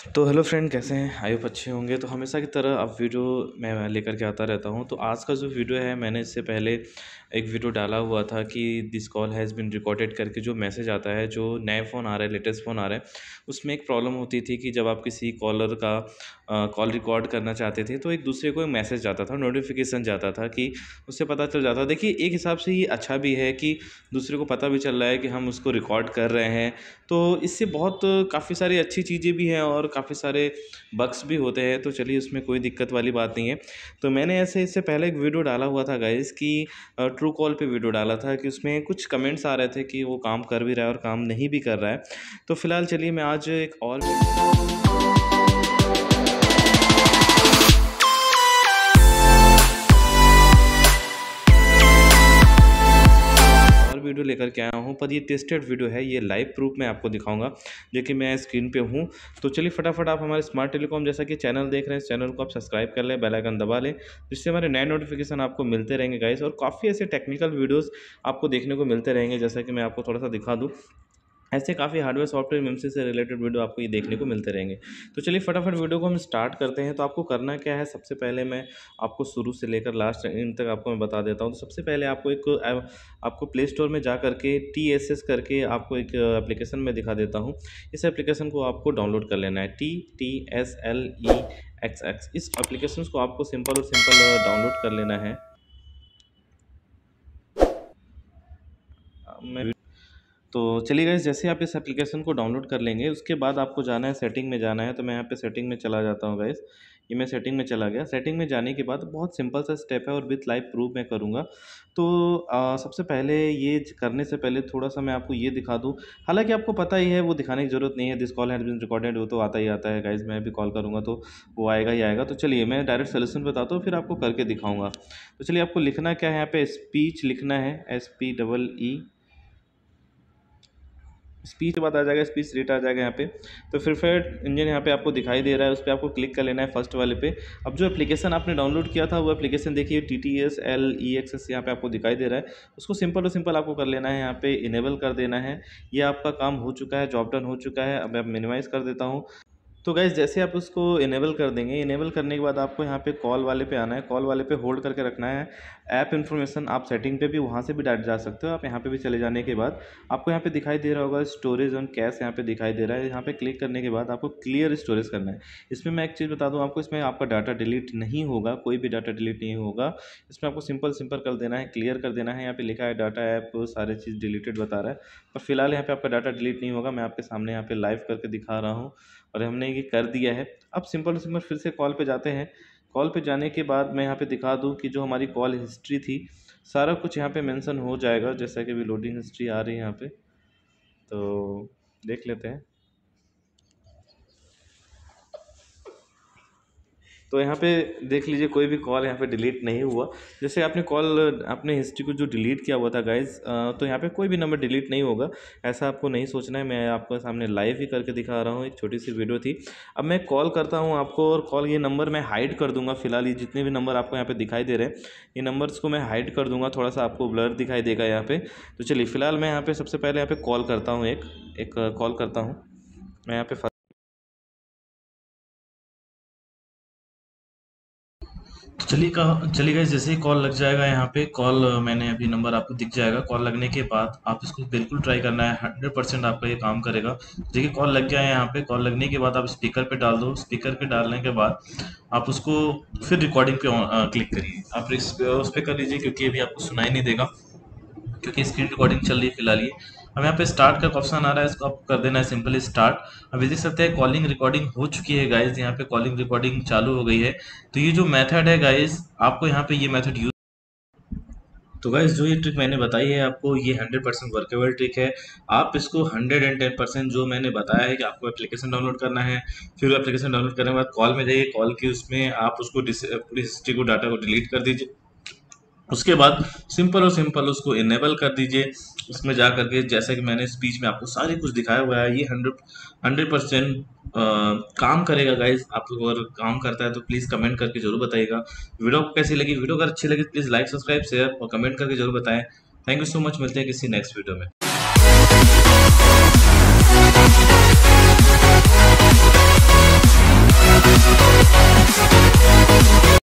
तो hello friend, कैसे हैं? आई होप अच्छे होंगे। तो हमेशा की तरह अब वीडियो मैं लेकर के आता रहता हूँ। तो आज का जो वीडियो है, मैंने इससे पहले एक वीडियो डाला हुआ था कि this call has been recorded करके जो मैसेज आता है, जो नए फ़ोन आ रहे हैं लेटेस्ट फ़ोन आ रहे हैं, उसमें एक प्रॉब्लम होती थी कि जब आप किसी कॉलर का कॉल रिकॉर्ड करना चाहते थे तो एक दूसरे को एक मैसेज जाता था नोटिफिकेशन जाता था कि उससे पता चल जाता देखिए, एक हिसाब से ये अच्छा भी है कि दूसरे को पता भी चल रहा है कि हम उसको रिकॉर्ड कर रहे हैं तो इससे बहुत काफ़ी सारी अच्छी चीज़ें भी हैं और काफ़ी सारे बग्स भी होते हैं तो चलिए उसमें कोई दिक्कत वाली बात नहीं है। तो मैंने ऐसे, इससे पहले एक वीडियो डाला हुआ था गाइज़ कि ट्रू कॉल पे वीडियो डाला था कि उसमें कुछ कमेंट्स आ रहे थे कि वो काम कर भी रहा है और काम नहीं भी कर रहा है। तो फ़िलहाल चलिए मैं आज एक और लेकर के आया हूँ, पर ये टेस्टेड वीडियो है, ये लाइव प्रूफ मैं आपको दिखाऊँगा। जो कि मैं स्क्रीन पे हूँ तो चलिए फटाफट आप हमारे स्मार्ट टेलीकॉम जैसा कि चैनल देख रहे हैं चैनल को आप सब्सक्राइब कर लें बेलाइकन दबा लें, जिससे हमारे नए नोटिफिकेशन आपको मिलते रहेंगे गाइस और काफ़ी ऐसे टेक्निकल वीडियोज़ आपको देखने को मिलते रहेंगे, जैसा कि मैं आपको थोड़ा सा दिखा दूँ। ऐसे काफ़ी हार्डवेयर सॉफ्टवेयर मिमसी से रिलेटेड वीडियो आपको ये देखने को मिलते रहेंगे। तो चलिए फटाफट वीडियो को हम स्टार्ट करते हैं। तो आपको करना क्या है? सबसे पहले मैं आपको शुरू से लेकर लास्ट इन तक आपको मैं बता देता हूँ। तो सबसे पहले आपको एक, आपको प्ले स्टोर में जा करके टी एस एस करके आपको एक एप्लीकेशन में दिखा देता हूँ। इस एप्लीकेशन को आपको डाउनलोड कर लेना है। T T S L E X X इस एप्लीकेशन को आपको सिंपल और सिंपल डाउनलोड कर लेना है मैं तो चलिए गाइस जैसे आप इस एप्लीकेशन को डाउनलोड कर लेंगे उसके बाद आपको जाना है सेटिंग में जाना है तो मैं यहाँ पे सेटिंग में चला जाता हूँ गाइस ये मैं सेटिंग में चला गया सेटिंग में जाने के बाद बहुत सिंपल सा स्टेप है और विथ लाइव प्रूफ मैं करूँगा तो आ, सबसे पहले ये करने से पहले थोड़ा सा मैं आपको ये दिखा दूँ हालाँकि आपको पता ही है वो दिखाने की ज़रूरत नहीं है this call has been recorded वो तो आता ही आता है गाइज़ मैं भी कॉल करूँगा तो वो आएगा ही आएगा तो चलिए मैं डायरेक्ट सोल्यूशन बताता हूँ फिर आपको करके दिखाऊँगा तो चलिए आपको लिखना क्या है यहाँ पे स्पीच लिखना है S P double E speech के बाद आ जाएगा, स्पीच रेट आ जाएगा यहाँ पे। तो फिर फिर इंजन यहाँ पे आपको दिखाई दे रहा है, उस पर आपको क्लिक कर लेना है फ़र्स्ट वाले पे। अब जो एप्लीकेशन आपने डाउनलोड किया था, वो एप्लीकेशन देखिए T T S L E X S यहाँ पर आपको दिखाई दे रहा है। उसको सिंपल और सिंपल आपको कर लेना है, यहाँ पे इनेबल कर देना है। ये आपका काम हो चुका है जॉब डन हो चुका है। अब मैं मिनिमाइज़ कर देता हूँ। तो गैस जैसे आप उसको इनेबल कर देंगे इनेबल करने के बाद आपको यहाँ पे कॉल वाले पे आना है। कॉल वाले पे होल्ड करके रखना है। ऐप इन्फॉर्मेशन आप सेटिंग पे भी वहाँ से भी डाट जा सकते हो। आप यहाँ पे भी चले जाने के बाद आपको यहाँ पे दिखाई दे रहा होगा स्टोरेज ऑन कैश यहाँ पे दिखाई दे रहा है। यहाँ पे क्लिक करने के बाद आपको क्लियर स्टोरेज करना है। इसमें मैं एक चीज़ बता दूँ, आपको इसमें आपका डाटा डिलीट नहीं होगा, कोई भी डाटा डिलीट नहीं होगा। इसमें आपको सिंपल सिंपल कर देना है क्लियर कर देना है। यहाँ पर लिखा है डाटा ऐप सारे चीज़ डिलीटेड बता रहा है। पर फ़िलहाल यहाँ पर आपका डाटा डिलीट नहीं होगा। मैं आपके सामने यहाँ पर लाइव करके दिखा रहा हूँ। और हमने ये कर दिया है। अब सिंपल सिंपल फिर से कॉल पे जाते हैं। कॉल पे जाने के बाद मैं यहाँ पे दिखा दूँ कि जो हमारी कॉल हिस्ट्री थी, सारा कुछ यहाँ पे मेंशन हो जाएगा, जैसा कि अभी लोडिंग हिस्ट्री आ रही है यहाँ पे। तो देख लेते हैं। तो यहाँ पे देख लीजिए कोई भी कॉल यहाँ पे डिलीट नहीं हुआ। जैसे आपने कॉल अपने हिस्ट्री को जो डिलीट किया हुआ था गाइज़ तो यहाँ पे कोई भी नंबर डिलीट नहीं होगा। ऐसा आपको नहीं सोचना है, मैं आपको सामने लाइव ही करके दिखा रहा हूँ, एक छोटी सी वीडियो थी। अब मैं कॉल करता हूँ आपको और कॉल ये नंबर मैं हाइड कर दूँगा फ़िलहाल, ये जितने भी नंबर आपको यहाँ पर दिखाई दे रहे हैं, ये नंबर्स को मैं हाइड कर दूँगा, थोड़ा सा आपको ब्लर दिखाई देगा यहाँ पर तो चलिए, फ़िलहाल मैं यहाँ पर सबसे पहले यहाँ पर कॉल करता हूँ एक एक कॉल करता हूँ। मैं यहाँ पे चलिए कहा, चलिए गए जैसे ही कॉल लग जाएगा यहाँ पे कॉल मैंने अभी नंबर आपको दिख जाएगा। कॉल लगने के बाद आप इसको बिल्कुल ट्राई करना है। हंड्रेड परसेंट आपका ये काम करेगा। देखिए कॉल लग गया है यहाँ पे। कॉल लगने के बाद आप स्पीकर पे डाल दो। स्पीकर पे डालने के बाद आप उसको फिर रिकॉर्डिंग पे क्लिक करिए। आप उस पर कर लीजिए, क्योंकि अभी आपको सुनाई नहीं देगा। क्योंकि स्क्रीन रिकॉर्डिंग चल रही है फ़िलहाल ये। अब यहाँ पे स्टार्ट का ऑप्शन आ रहा है, इसको आप कर देना है सिंपली स्टार्ट अभी देख सकते हैं कॉलिंग रिकॉर्डिंग हो चुकी है गाइज़ यहाँ पे कॉलिंग रिकॉर्डिंग चालू हो गई है। तो ये जो मेथड है गाइज़ आपको यहाँ पे ये मेथड यूज़ तो गाइज़ जो ये ट्रिक मैंने बताई है आपको, ये 100 परसेंट वर्केबल ट्रिक है। आप इसको 110 परसेंट जो मैंने बताया है कि आपको एप्लीकेशन डाउनलोड करना है, फिर एप्लीकेशन डाउनलोड करने के बाद कॉल में जाइए कॉल की उसमें आप उसको पूरी हिस्ट्री को डाटा को डिलीट कर दीजिए। उसके बाद सिंपल और सिंपल उसको इनेबल कर दीजिए। उसमें जा करके जैसा कि मैंने स्पीच में आपको सारे कुछ दिखाया हुआ है, ये हंड्रेड हंड्रेड परसेंट काम करेगा गाइज़ आप अगर काम करता है तो प्लीज़ कमेंट करके ज़रूर बताइएगा। वीडियो को कैसी लगी? वीडियो अगर अच्छी लगी तो प्लीज़ लाइक सब्सक्राइब शेयर और कमेंट करके ज़रूर बताएँ। थैंक यू सो मच मिलते हैं किसी नेक्स्ट वीडियो में।